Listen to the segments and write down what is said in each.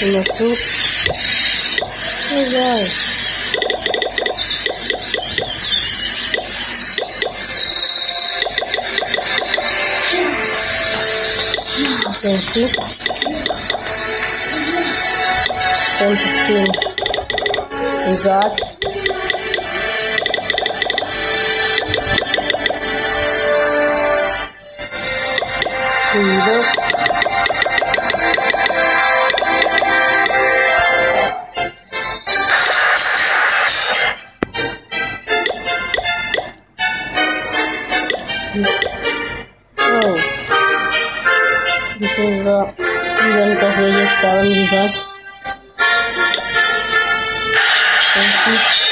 do meu corpo. Mas olha. Vem aqui. Os olhos. Cuidado. Event result. Thank you.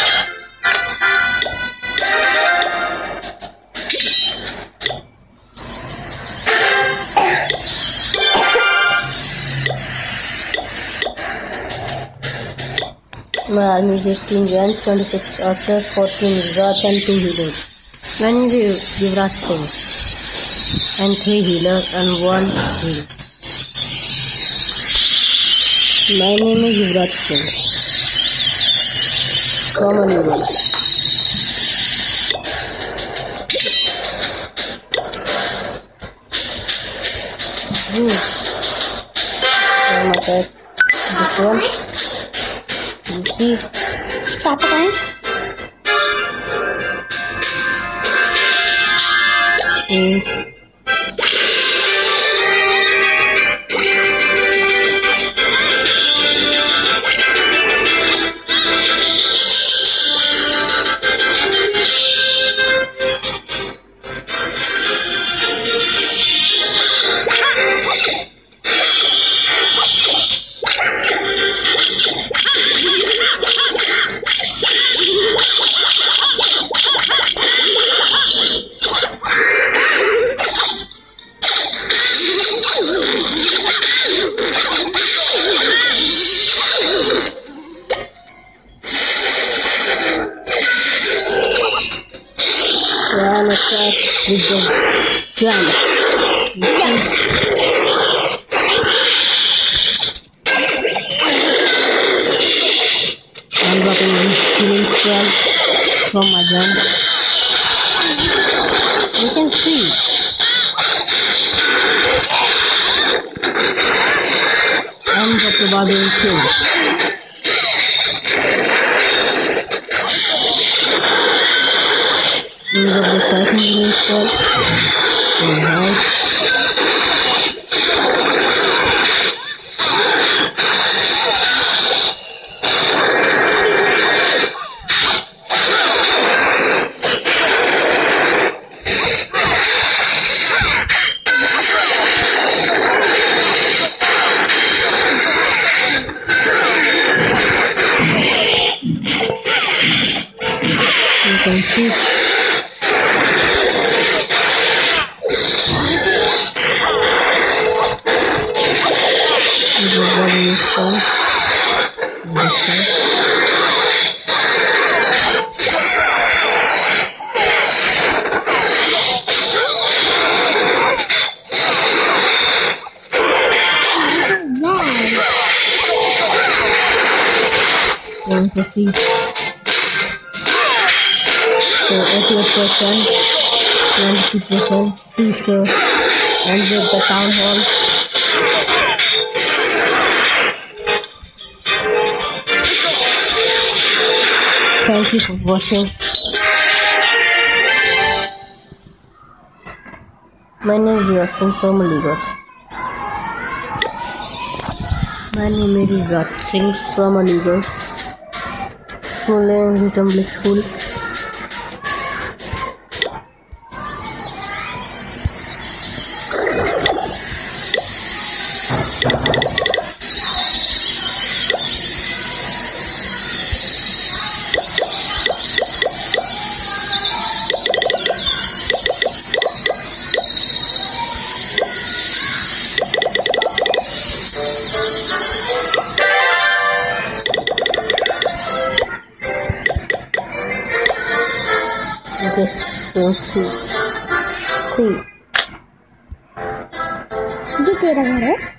My army is 18 gens, 26 archers, 14 reserves and 2 healers. Yuvraj Singh and 3 healers and 1 healer. Oh my name is Yuvraj Singh from Aligarh. Hmm. This one. You see? Stop it, Hmm. Attack with the jumps. Yes. I'm spell from my. You can see. I'm the barbarian king. Of the second spell. Alright. You can see. So 88%, 22%, 2 star, and with the town hall. Thank you for watching. My name is Yasin from Aligarh. My name is Raj Singh from Aligarh. School name is Public just will see. See. You get?